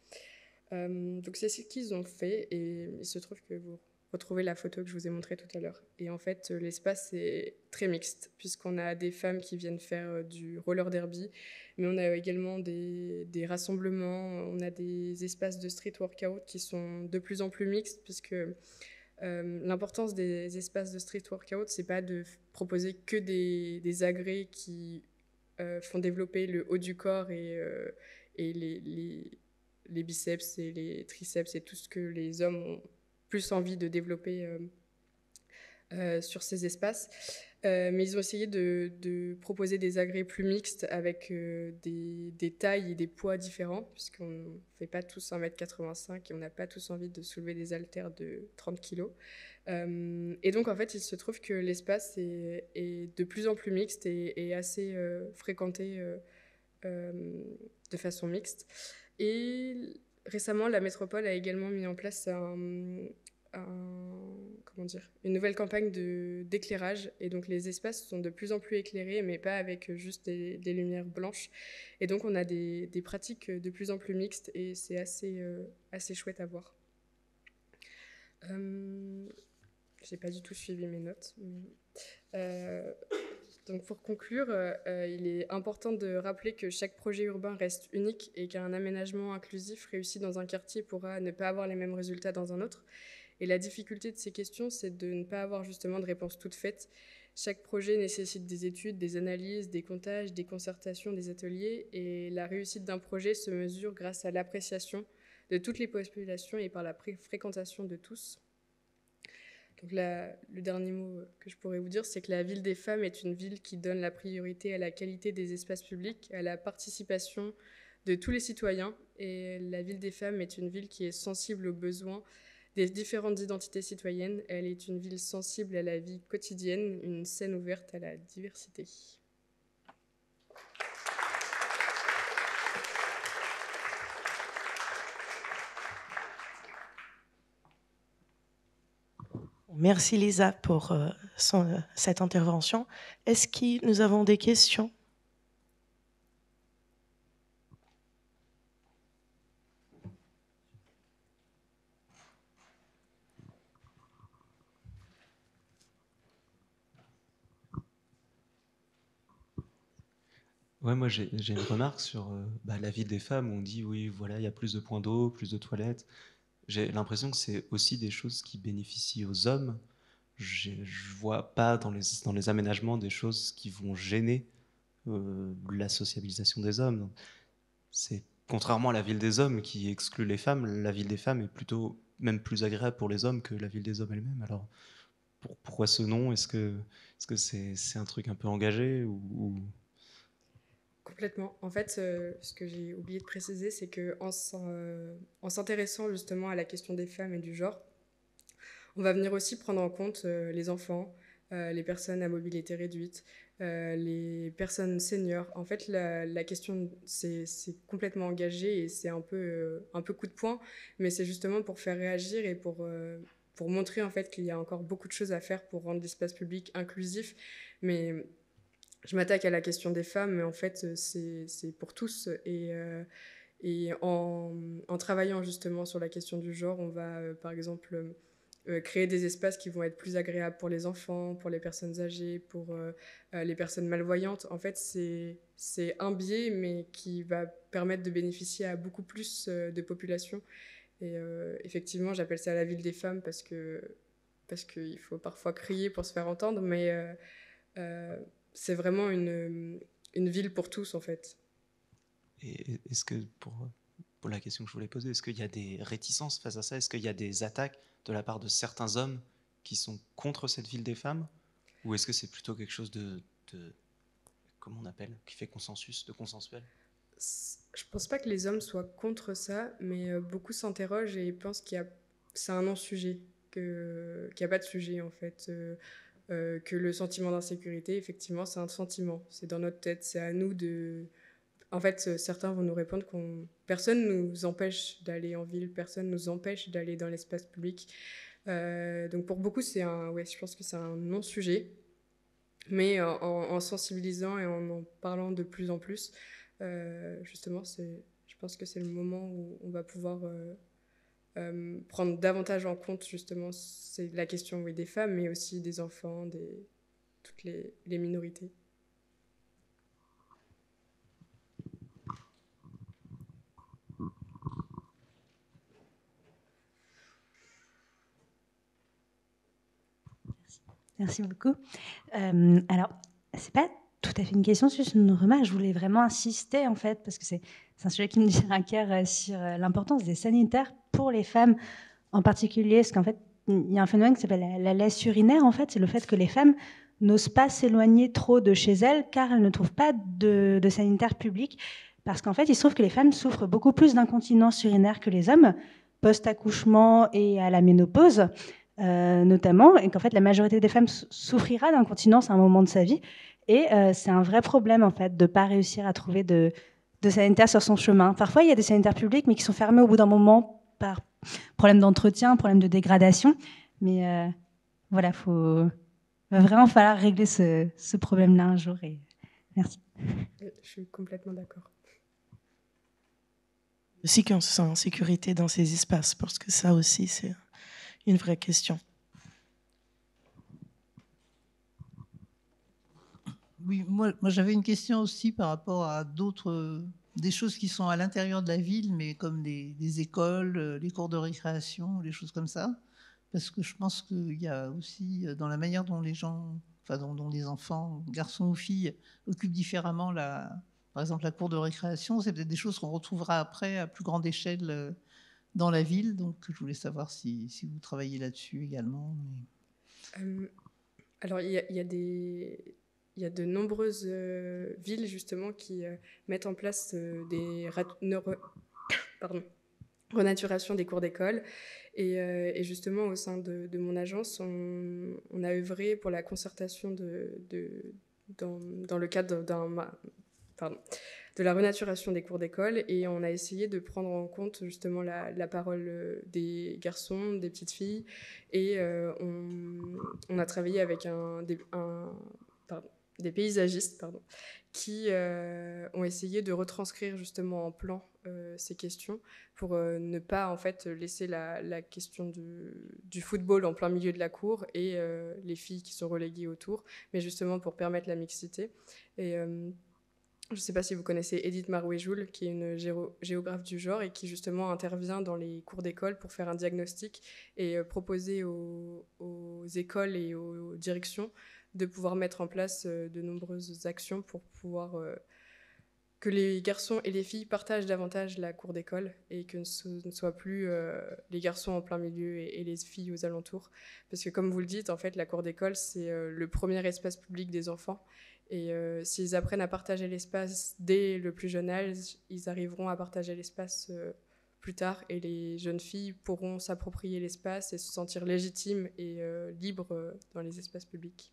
B: Euh, donc c'est ce qu'ils ont fait. Et il se trouve que vous retrouver la photo que je vous ai montrée tout à l'heure. Et en fait, euh, l'espace est très mixte, puisqu'on a des femmes qui viennent faire euh, du roller derby, mais on a également des, rassemblements, on a des espaces de street workout qui sont de plus en plus mixtes, puisque euh, l'importance des espaces de street workout, c'est pas de proposer que des, agrès qui font développer le haut du corps et, les, les biceps et les triceps et tout ce que les hommes ont plus envie de développer euh, euh, sur ces espaces. Euh, mais ils ont essayé de, proposer des agrès plus mixtes avec des, tailles et des poids différents, puisqu'on ne fait pas tous 1m85 et on n'a pas tous envie de soulever des haltères de 30 kg. et donc, en fait, il se trouve que l'espace est, de plus en plus mixte et, et assez fréquenté de façon mixte. Et récemment, la métropole a également mis en place une nouvelle campagne d'éclairage. Et donc, les espaces sont de plus en plus éclairés, mais pas avec juste des, lumières blanches. Et donc, on a des, pratiques de plus en plus mixtes et c'est assez, euh, assez chouette à voir. Euh, J'ai pas du tout suivi mes notes. Euh, pour conclure, euh, euh, il est important de rappeler que chaque projet urbain reste unique et qu'un aménagement inclusif réussi dans un quartier pourra ne pas avoir les mêmes résultats dans un autre. Et la difficulté de ces questions, c'est de ne pas avoir justement de réponse toute faite. Chaque projet nécessite des études, des analyses, des comptages, des concertations, des ateliers, et la réussite d'un projet se mesure grâce à l'appréciation de toutes les populations et par la fréquentation de tous. Le dernier mot que je pourrais vous dire, c'est que la ville des femmes est une ville qui donne la priorité à la qualité des espaces publics, à la participation de tous les citoyens. Et la ville des femmes est une ville qui est sensible aux besoins des différentes identités citoyennes. Elle est une ville sensible à la vie quotidienne, une scène ouverte à la diversité.
A: Merci Lisa pour euh, euh, cette intervention. Est-ce que nous avons des questions?
C: Ouais, moi j'ai une remarque sur euh, bah, la vie des femmes. On dit oui, voilà, il y a plus de points d'eau, plus de toilettes j'ai l'impression que c'est aussi des choses qui bénéficient aux hommes. Je ne vois pas dans les, aménagements des choses qui vont gêner euh, la sociabilisation des hommes. C'est contrairement à la ville des hommes qui exclut les femmes, la ville des femmes est plutôt même plus agréable pour les hommes que la ville des hommes elle-même. Alors pourquoi ce nom? Est-ce que c'est -ce c'est un truc un peu engagé ou,
B: Complètement. En fait, euh, ce que j'ai oublié de préciser, c'est qu'en euh, en s'intéressant justement à la question des femmes et du genre, on va venir aussi prendre en compte euh, les enfants, les personnes à mobilité réduite, les personnes seniors. En fait, la, question, c'est complètement engagé et c'est un peu, un peu coup de poing, mais c'est justement pour faire réagir et pour, pour montrer en fait qu'il y a encore beaucoup de choses à faire pour rendre l'espace public inclusif. Mais je m'attaque à la question des femmes, mais en fait, euh, c'est pour tous. Et, euh, en, travaillant justement sur la question du genre, on va, euh, par exemple, créer des espaces qui vont être plus agréables pour les enfants, pour les personnes âgées, pour les personnes malvoyantes. En fait, c'est un biais, mais qui va permettre de bénéficier à beaucoup plus de populations. Et effectivement, j'appelle ça la ville des femmes parce que parce qu'il faut parfois crier pour se faire entendre, mais c'est vraiment une, une ville pour tous, en fait.
C: Et est-ce que, pour, pour la question que je voulais poser, est-ce qu'il y a des réticences face à ça? Est-ce qu'il y a des attaques de la part de certains hommes qui sont contre cette ville des femmes? Ou est-ce que c'est plutôt quelque chose de, de, comment on appelle, qui fait consensus, de consensuel?
B: Je pense pas que les hommes soient contre ça, mais euh, beaucoup s'interrogent et pensent qu'il y a, c'est un non-sujet, qu'il n'y a pas de sujet en fait. Euh, euh, que le sentiment d'insécurité, effectivement, c'est un sentiment. C'est dans notre tête. C'est à nous de. En fait, euh, certains vont nous répondre qu'on personne nous empêche d'aller en ville, personne nous empêche d'aller dans l'espace public. Euh, donc pour beaucoup, c'est un. Ouais, je pense que c'est un non-sujet. Mais en, sensibilisant et en en parlant de plus en plus, justement, c'est. Je pense que c'est le moment où on va pouvoir euh, prendre davantage en compte justement c'est la question des femmes, mais aussi des enfants, des, toutes les, minorités.
D: Merci beaucoup. Euh, alors, c'est pas tout à fait une question, c'est une remarque. Je voulais vraiment insister, en fait, parce que c'est un sujet qui me tient à cœur euh, sur euh, l'importance des sanitaires pour les femmes en particulier. Parce qu'en fait, il y a un phénomène qui s'appelle la, laisse urinaire, en fait. C'est le fait que les femmes n'osent pas s'éloigner trop de chez elles car elles ne trouvent pas de, de sanitaire public. Parce qu'en fait, il se trouve que les femmes souffrent beaucoup plus d'incontinence urinaire que les hommes, post-accouchement et à la ménopause. Euh, notamment, et qu'en fait la majorité des femmes souffrira d'incontinence à un moment de sa vie, et euh, c'est un vrai problème, en fait, de ne pas réussir à trouver de, de sanitaires sur son chemin. Parfois, il y a des sanitaires publics, mais qui sont fermés au bout d'un moment par problème d'entretien, problème de dégradation. Mais euh, voilà, il va vraiment falloir régler ce, ce problème-là un jour. Et merci.
B: Je suis complètement d'accord.
A: Aussi qu'on se sent en sécurité dans ces espaces, parce que ça aussi, c'est une vraie question.
E: Oui, moi, moi j'avais une question aussi par rapport à d'autres, des choses qui sont à l'intérieur de la ville, mais comme des, écoles, euh, les cours de récréation, les choses comme ça. Parce que je pense qu'il y a aussi, euh, dans la manière dont les gens, enfin, dont, les enfants, garçons ou filles, occupent différemment la, par exemple, la cour de récréation, c'est peut-être des choses qu'on retrouvera après à plus grande échelle euh, dans la ville. Donc, je voulais savoir si, si vous travaillez là-dessus également.
B: Alors, il y, a, des... Il y a de nombreuses villes justement qui mettent en place des *coughs* Pardon renaturation des cours d'école. Et, euh, justement, au sein de, mon agence, on, a œuvré pour la concertation dans, le cadre d'un, de la renaturation des cours d'école et on a essayé de prendre en compte justement la, parole euh, des garçons, des petites filles et euh, on, a travaillé avec un, des, des paysagistes pardon, qui euh, ont essayé de retranscrire justement en plan euh, ces questions pour euh, ne pas en fait laisser la, question du, football en plein milieu de la cour et les filles qui sont reléguées autour, mais justement pour permettre la mixité. Et je ne sais pas si vous connaissez Edith Marouet-Joule, qui est une géographe du genre et qui justement intervient dans les cours d'école pour faire un diagnostic et proposer aux, écoles et aux directions de pouvoir mettre en place euh, de nombreuses actions pour pouvoir euh, que les garçons et les filles partagent davantage la cour d'école et que ce ne soit plus euh, les garçons en plein milieu et, les filles aux alentours. Parce que comme vous le dites, en fait, la cour d'école, c'est le premier espace public des enfants. Et s'ils apprennent à partager l'espace dès le plus jeune âge, ils arriveront à partager l'espace plus tard et les jeunes filles pourront s'approprier l'espace et se sentir légitimes et libres dans les espaces publics.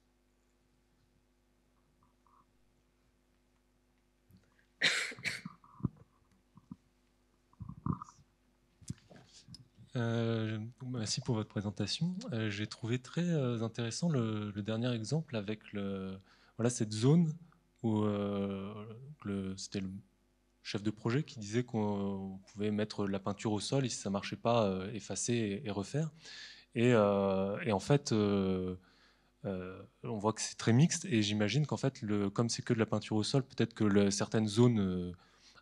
F: Euh, merci pour votre présentation. Euh, j'ai trouvé très euh, intéressant le, dernier exemple avec le, voilà, cette zone où c'était le chef de projet qui disait qu'on pouvait mettre la peinture au sol et si ça marchait pas, effacer et, refaire. Et, et, en fait, on voit que c'est très mixte et j'imagine qu'en fait, le, comme c'est que de la peinture au sol, peut-être que certaines zones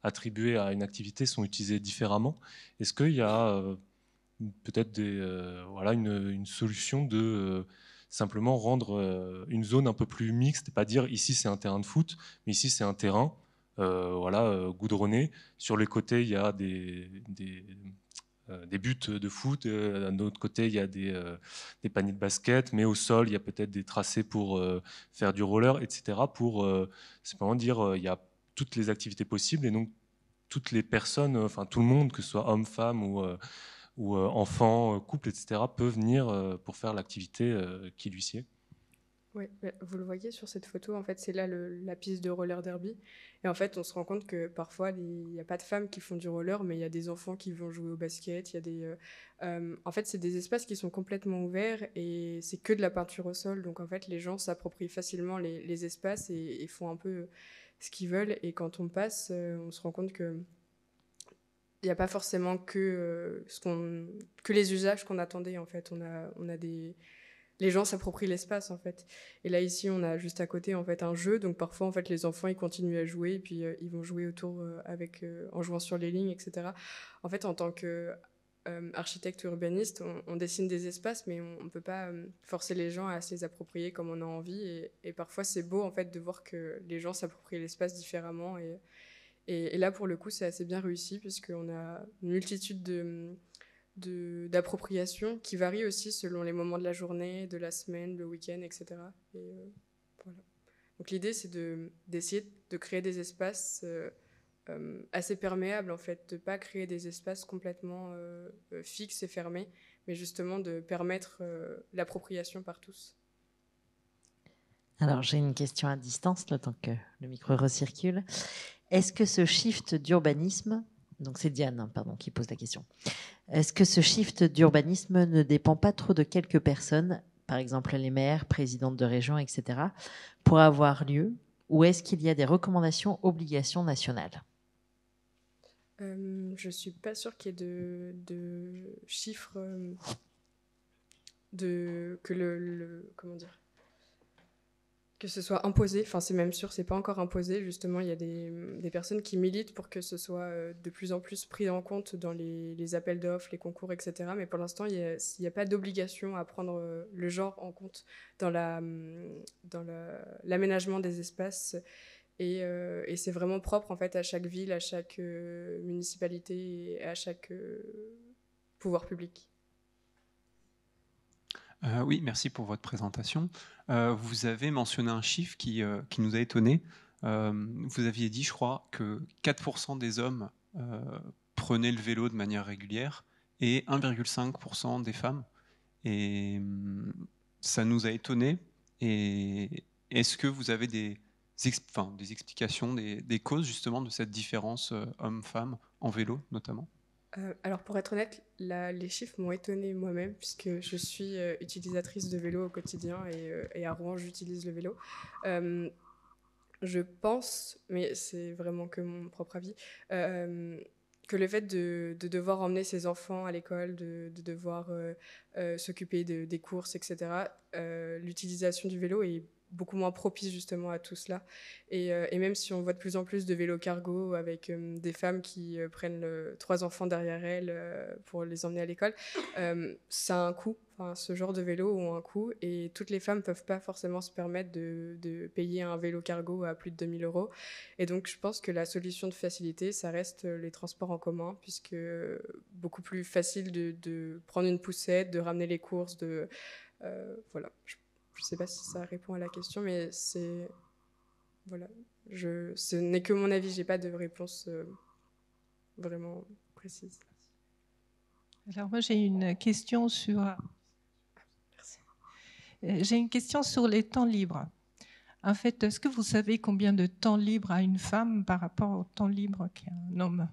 F: attribuées à une activité sont utilisées différemment. Est-ce qu'il y a peut-être euh, voilà, une, solution de euh, simplement rendre euh, une zone un peu plus mixte, pas dire ici c'est un terrain de foot, mais ici c'est un terrain voilà, goudronné. Sur les côtés, il y a des, des, des buts de foot, d'un autre côté, il y a des, des, paniers de basket, mais au sol, il y a peut-être des tracés pour faire du roller, etc. Pour simplement dire il y a toutes les activités possibles et donc toutes les personnes, enfin tout le monde, que ce soit homme, femme ou ou euh, enfants, euh, couples, etc., peuvent venir euh, pour faire l'activité qui lui sied.
B: Oui, vous le voyez sur cette photo, en fait, c'est là la piste de roller derby. Et en fait, on se rend compte que parfois, il n'y a pas de femmes qui font du roller, mais il y a des enfants qui vont jouer au basket. Y a des, en fait, c'est des espaces qui sont complètement ouverts et c'est que de la peinture au sol. Donc, en fait, les gens s'approprient facilement les, espaces et, font un peu ce qu'ils veulent. Et quand on passe, on se rend compte que il n'y a pas forcément que, euh, que les usages qu'on attendait, en fait. On a des... Les gens s'approprient l'espace, en fait. Et là, ici, on a juste à côté, en fait, un jeu. Donc, parfois, en fait, les enfants, ils continuent à jouer, et puis euh, ils vont jouer autour euh, avec, en jouant sur les lignes, etc. En fait, en tant que architecte urbaniste, on, dessine des espaces, mais on ne peut pas forcer les gens à se les approprier comme on a envie. Et, et parfois, c'est beau, en fait, de voir que les gens s'approprient l'espace différemment et et, là, pour le coup, c'est assez bien réussi puisqu'on a une multitude de d'appropriation qui varie aussi selon les moments de la journée, de la semaine, le week-end, etc. Et, euh. Donc l'idée, c'est d'essayer de, créer des espaces euh, euh, assez perméables, en fait, de ne pas créer des espaces complètement fixes et fermés, mais justement de permettre l'appropriation par tous.
G: Alors j'ai une question à distance, le temps que le micro recircule. Est-ce que ce shift d'urbanisme, donc c'est Diane hein, pardon, qui pose la question, est-ce que ce shift d'urbanisme ne dépend pas trop de quelques personnes, par exemple les maires, présidentes de régions, etc., pour avoir lieu Ou est-ce qu'il y a des recommandations, obligations nationales?
B: Euh, Je ne suis pas sûre qu'il y ait de, chiffres euh, de, que le, comment dire? Que ce soit imposé, enfin c'est même sûr, c'est pas encore imposé. Justement, il y a des, personnes qui militent pour que ce soit euh, de plus en plus pris en compte dans les, appels d'offres, les concours, etc. Mais pour l'instant, il n'y a, pas d'obligation à prendre euh, le genre en compte dans la dans l'aménagement des espaces. Et, euh, et c'est vraiment propre en fait à chaque ville, à chaque municipalité et à chaque pouvoir public.
C: Euh, oui, merci pour votre présentation. Euh, vous avez mentionné un chiffre qui, euh, nous a étonné. vous aviez dit, je crois, que 4% des hommes prenaient le vélo de manière régulière et 1,5% des femmes. Et hum, ça nous a étonné. Et est-ce que vous avez des, explications, des, des, causes justement de cette différence homme-femme en vélo notamment?
B: Euh, alors pour être honnête, les chiffres m'ont étonnée moi-même puisque je suis euh, utilisatrice de vélo au quotidien et, euh, à Rouen j'utilise le vélo. je pense, mais c'est vraiment que mon propre avis, que le fait de, devoir emmener ses enfants à l'école, de, devoir s'occuper des courses, etc., l'utilisation du vélo est beaucoup moins propice justement à tout cela. Et, euh, et, même si on voit de plus en plus de vélos cargo avec euh, des femmes qui euh, prennent trois enfants derrière elles pour les emmener à l'école, ça a un coût. Enfin, ce genre de vélo ont un coût et toutes les femmes ne peuvent pas forcément se permettre de, payer un vélo cargo à plus de 2000 euros. Et donc je pense que la solution de facilité, ça reste les transports en commun, puisque beaucoup plus facile de, de prendre une poussette, de ramener les courses, de... voilà, je je ne sais pas si ça répond à la question, mais c'est. Voilà. Je, ce n'est que mon avis, je n'ai pas de réponse euh, vraiment précise.
H: Alors, moi, j'ai une question sur. Merci. Euh, j'ai une question sur les temps libres. En fait, est-ce que vous savez combien de temps libre a une femme par rapport au temps libre qu'a un homme?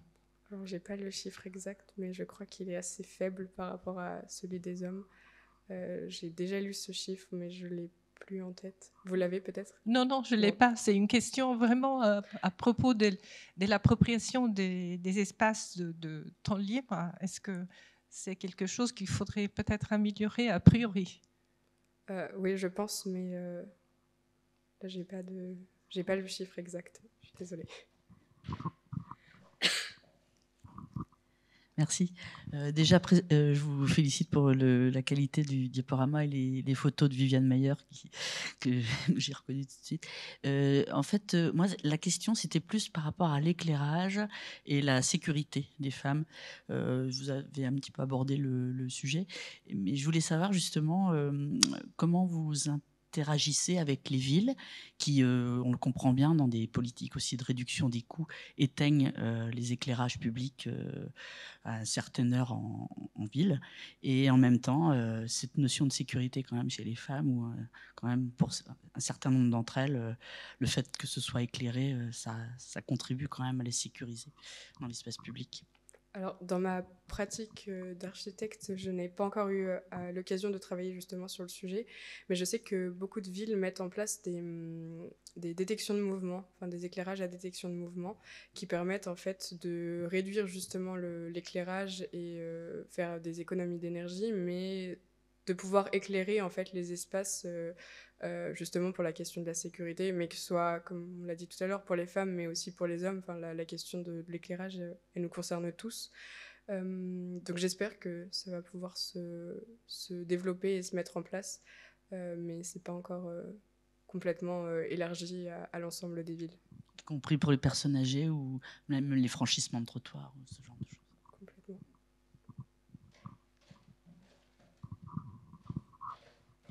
B: Alors, j'ai pas le chiffre exact, mais je crois qu'il est assez faible par rapport à celui des hommes. Euh, j'ai déjà lu ce chiffre, mais je l'ai plus en tête. Vous l'avez peut-être?
H: Non, non, je ne l'ai pas. C'est une question vraiment euh, à propos de, de l'appropriation des, des, espaces de, temps libre. Est-ce que c'est quelque chose qu'il faudrait peut-être améliorer a priori?
B: Euh, Oui, je pense, mais là, j'ai pas de, j'ai pas le chiffre exact. Je suis désolée.
I: Merci. Euh, déjà, euh, je vous félicite pour la qualité du diaporama et les, photos de Viviane Mayer que *laughs* j'ai reconnues tout de suite. Euh, en fait, moi, la question, c'était plus par rapport à l'éclairage et la sécurité des femmes. vous avez un petit peu abordé le, le, sujet, mais je voulais savoir justement comment vous interagissez avec les villes qui, euh, on le comprend bien, dans des politiques aussi de réduction des coûts, éteignent euh, les éclairages publics euh, à certaines heures en, ville. Et en même temps, cette notion de sécurité quand même chez les femmes, ou quand même pour un certain nombre d'entre elles, le fait que ce soit éclairé, ça, ça contribue quand même à les sécuriser dans l'espace public.
B: Alors, dans ma pratique euh, d'architecte, je n'ai pas encore eu euh, l'occasion de travailler justement sur le sujet, mais je sais que beaucoup de villes mettent en place des, des détections de mouvement, enfin des éclairages à détection de mouvement, qui permettent en fait de réduire justement l'éclairage et euh, faire des économies d'énergie, mais de pouvoir éclairer en fait les espaces justement pour la question de la sécurité, mais que ce soit, comme on l'a dit tout à l'heure, pour les femmes, mais aussi pour les hommes. Enfin, la, question de, l'éclairage, euh, elle nous concerne tous. Euh, donc j'espère que ça va pouvoir se, se, développer et se mettre en place, mais c'est pas encore complètement élargi à, l'ensemble des villes.
I: Y compris pour les personnes âgées ou même les franchissements de trottoirs, ce genre de choses. Complètement.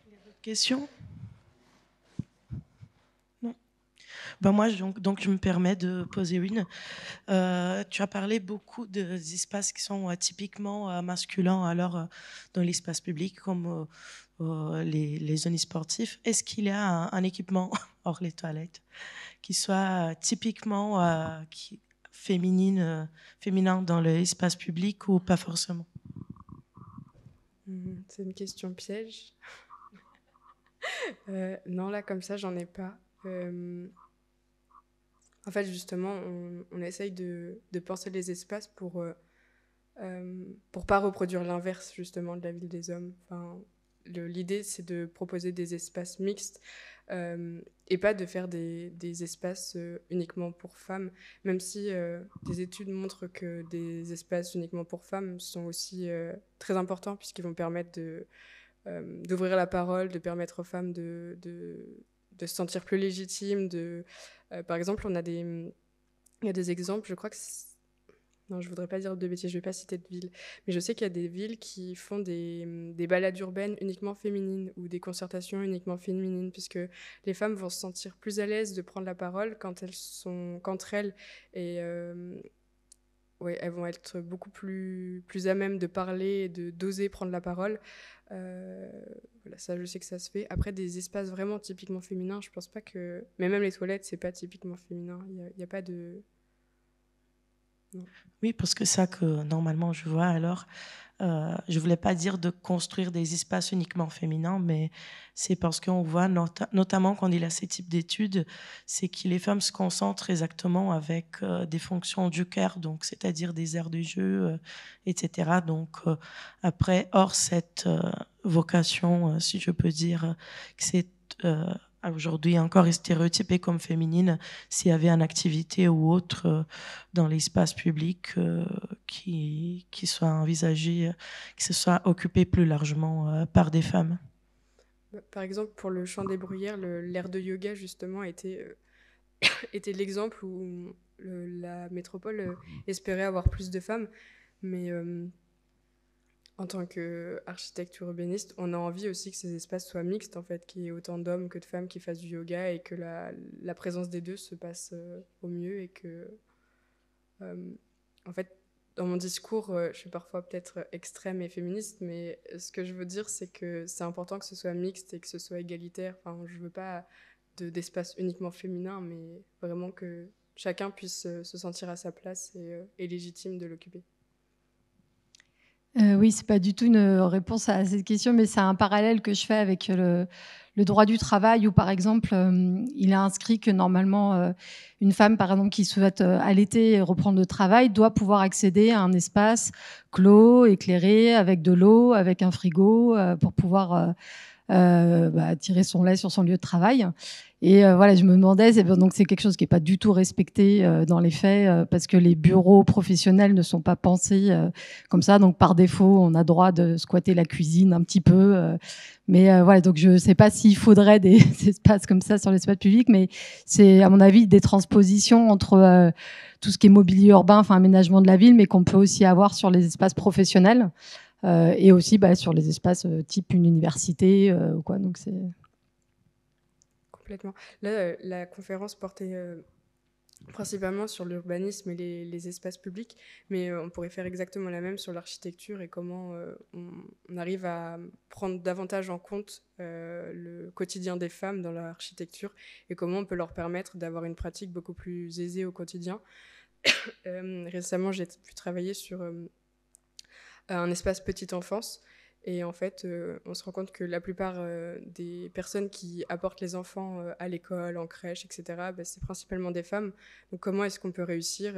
A: Il y a d'autres questions Ben moi, donc, donc, je me permets de poser une. Euh, tu as parlé beaucoup des espaces qui sont euh, typiquement euh, masculins alors dans l'espace public, comme les, zones sportives. Est-ce qu'il y a un, équipement *laughs* hors les toilettes qui soit typiquement féminine, féminin dans l'espace public ou pas forcément?
B: Mmh, C'est une question piège. *laughs* non, là, comme ça, j'en ai pas. En fait, justement, on, essaye de, penser les espaces pour euh, euh, pas reproduire l'inverse justement de la ville des hommes. Enfin, l'idée c'est de proposer des espaces mixtes euh, et pas de faire des, espaces euh, uniquement pour femmes, même si des études montrent que des espaces uniquement pour femmes sont aussi très importants puisqu'ils vont permettre d'ouvrir la parole, de permettre aux femmes de, de se sentir plus légitimes, de euh, par exemple, on a des, il y a des exemples, je crois que non, je voudrais pas dire de bêtises, je vais pas citer de ville, mais je sais qu'il y a des villes qui font des, des, balades urbaines uniquement féminines ou des concertations uniquement féminines, puisque les femmes vont se sentir plus à l'aise de prendre la parole quand elles sont qu'entre elles et euh, ouais, elles vont être beaucoup plus, plus à même de parler et d'oser prendre la parole. Euh, voilà, ça, je sais que ça se fait. Après, des espaces vraiment typiquement féminins, je pense pas que. Mais même les toilettes, c'est pas typiquement féminin. Il n'y a, pas de.
A: Oui, parce que ça que normalement je vois alors, euh, je voulais pas dire de construire des espaces uniquement féminins, mais c'est parce qu'on voit notamment quand il y a ces types d'études, c'est que les femmes se concentrent exactement avec euh, des fonctions du cœur, donc c'est-à-dire des aires de jeu, euh, etc. Donc après, hors cette vocation, si je peux dire, que c'est aujourd'hui encore stéréotypée comme féminine s'il y avait une activité ou autre euh, dans l'espace public euh, qui, qui soit envisagée, qui se soit occupée plus largement euh, par des femmes?
B: Bah, par exemple, pour le chant des bruyères, l'air de yoga, justement, était, *coughs* était l'exemple où la métropole espérait avoir plus de femmes. Mais en tant qu'architecte urbaniste, on a envie aussi que ces espaces soient mixtes, en fait, qu'il y ait autant d'hommes que de femmes qui fassent du yoga et que la, présence des deux se passe euh, au mieux et que, euh, en fait, dans mon discours, euh, je suis parfois peut-être extrême et féministe, mais ce que je veux dire, c'est que c'est important que ce soit mixte et que ce soit égalitaire. Enfin, je veux pas d'espace uniquement féminin, mais vraiment que chacun puisse se sentir à sa place et, et légitime de l'occuper.
J: Euh, oui, c'est pas du tout une réponse à cette question, mais c'est un parallèle que je fais avec le, droit du travail, où par exemple, euh, il est inscrit que normalement, euh, une femme, par exemple, qui souhaite allaiter et reprendre le travail, doit pouvoir accéder à un espace clos, éclairé, avec de l'eau, avec un frigo, pour pouvoir bah, tirer son lait sur son lieu de travail. Et euh, voilà, je me demandais, donc c'est quelque chose qui n'est pas du tout respecté euh, dans les faits euh, parce que les bureaux professionnels ne sont pas pensés comme ça. Donc par défaut, on a droit de squatter la cuisine un petit peu. mais voilà, donc je ne sais pas s'il faudrait *laughs* des, espaces comme ça sur l'espace public, mais c'est à mon avis des transpositions entre tout ce qui est mobilier urbain, enfin aménagement de la ville, mais qu'on peut aussi avoir sur les espaces professionnels. Et aussi bah, sur les espaces type une université ou quoi. Donc c'est
B: complètement. Là, euh, la conférence portait euh, principalement sur l'urbanisme et les, espaces publics, mais euh, on pourrait faire exactement la même sur l'architecture et comment on, arrive à prendre davantage en compte le quotidien des femmes dans l'architecture et comment on peut leur permettre d'avoir une pratique beaucoup plus aisée au quotidien. *coughs* récemment, j'ai pu travailler sur un espace petite enfance et en fait, euh, on se rend compte que la plupart euh, des personnes qui apportent les enfants euh, à l'école, en crèche, etc., bah, c'est principalement des femmes. Donc comment est-ce qu'on peut réussir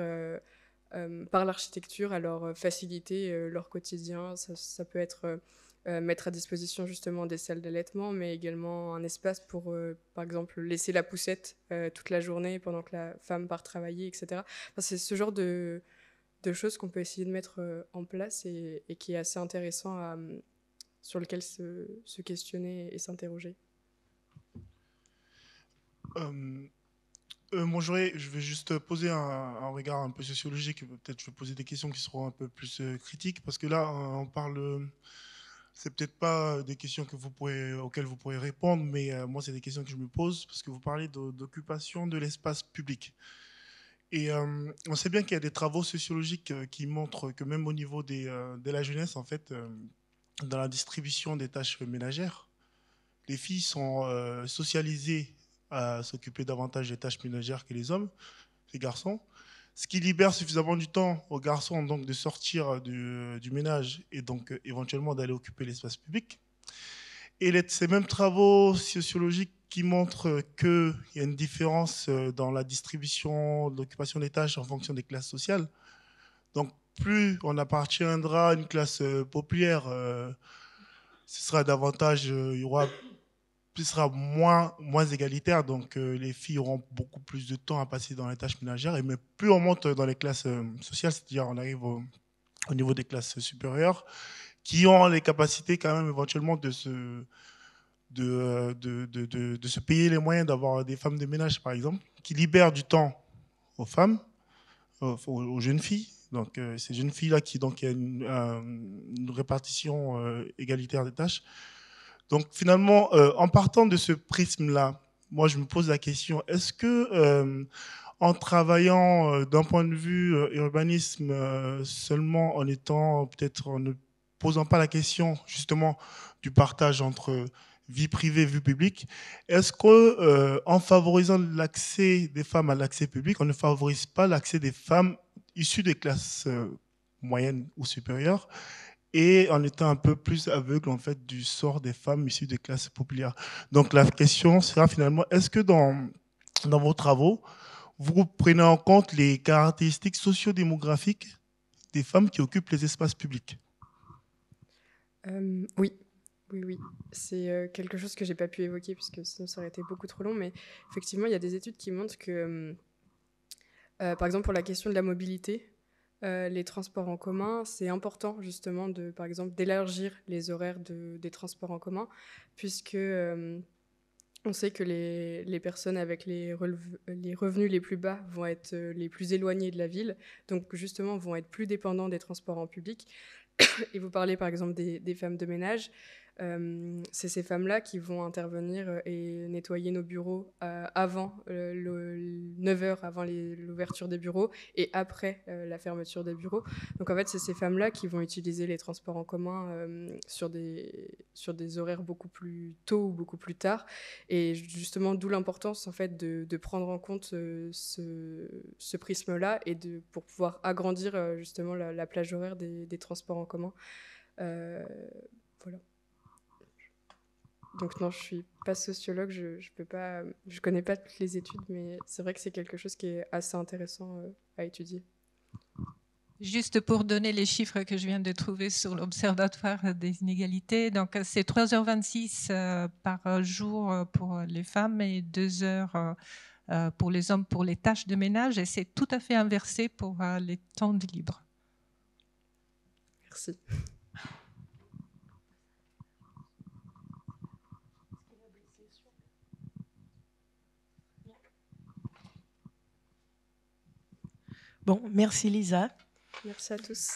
B: par l'architecture à leur faciliter leur quotidien? Ça, peut être mettre à disposition justement des salles d'allaitement, mais également un espace pour, par exemple, laisser la poussette toute la journée pendant que la femme part travailler, etc. C'est ce genre de, de choses qu'on peut essayer de mettre en place et, qui est assez intéressant à, sur lequel se, questionner et s'interroger
K: euh, euh, je vais juste poser un, regard un peu sociologique. Peut-être je vais poser des questions qui seront un peu plus euh, critiques, parce que là, on parle. C'est peut-être pas des questions que vous pourrez, auxquelles vous pourrez répondre, mais moi, c'est des questions que je me pose, parce que vous parlez d'occupation de l'espace public. Et on sait bien qu'il y a des travaux sociologiques qui montrent que même au niveau des, de la jeunesse, en fait, dans la distribution des tâches ménagères, les filles sont euh, socialisées à s'occuper davantage des tâches ménagères que les hommes, les garçons, ce qui libère suffisamment du temps aux garçons donc de sortir du, ménage et donc euh, éventuellement d'aller occuper l'espace public. Et ces mêmes travaux sociologiques qui montrent qu'il y a une différence euh, dans la distribution, l'occupation des tâches en fonction des classes sociales. Donc plus on appartiendra à une classe euh, populaire, euh, ce sera davantage, il y aura, ce sera moins, moins égalitaire. Donc les filles auront beaucoup plus de temps à passer dans les tâches ménagères. Et mais plus on monte dans les classes sociales, c'est-à-dire on arrive au, niveau des classes supérieures, qui ont les capacités quand même éventuellement de se, de, de, de, de se payer les moyens d'avoir des femmes de ménage, par exemple, qui libèrent du temps aux femmes, aux jeunes filles, Donc, euh, ces jeunes filles-là qui donc, y a une, euh, répartition euh, égalitaire des tâches. Donc, finalement, euh, en partant de ce prisme-là, moi, je me pose la question est-ce que, euh, en travaillant euh, d'un point de vue euh, urbanisme euh, seulement en étant peut-être en posant pas la question justement du partage entre vie privée, vie publique, est-ce que euh, en favorisant l'accès des femmes à l'accès public, on ne favorise pas l'accès des femmes issues des classes euh, moyennes ou supérieures et en étant un peu plus aveugle en fait du sort des femmes issues des classes populaires? Donc la question sera finalement est-ce que dans dans vos travaux vous prenez en compte les caractéristiques sociodémographiques des femmes qui occupent les espaces publics?
B: Euh, oui, oui, oui. C'est euh, quelque chose que j'ai pas pu évoquer puisque sinon ça aurait été beaucoup trop long. Mais effectivement, il y a des études qui montrent que, euh, par exemple, pour la question de la mobilité, les transports en commun, c'est important justement d'élargir les horaires de- des transports en commun, puisque on sait que les, personnes avec les, les revenus les plus bas vont être les plus éloignées de la ville, donc justement vont être plus dépendants des transports en public. *coughs* Et vous parlez par exemple des, femmes de ménage. Euh, c'est ces femmes-là qui vont intervenir euh, et nettoyer nos bureaux euh, avant le, 9h, avant les- l'ouverture des bureaux et après la fermeture des bureaux. Donc en fait, c'est ces femmes-là qui vont utiliser les transports en commun sur, des, sur des horaires beaucoup plus tôt ou beaucoup plus tard. Et justement, d'où l'importance en fait de, prendre en compte ce, prisme-là et de, pour pouvoir agrandir justement la, la plage horaire des transports en commun. Donc non, je suis pas sociologue, je, je peux pas, je connais pas toutes les études, mais c'est vrai que c'est quelque chose qui est assez intéressant euh, à étudier.
H: Juste pour donner les chiffres que je viens de trouver sur l'Observatoire des inégalités, donc c'est 3h26 euh, par jour euh, pour les femmes et 2 heures pour les hommes pour les tâches de ménage, et c'est tout à fait inversé pour les temps de libre.
B: Merci.
A: Merci Lisa.
B: Merci à tous.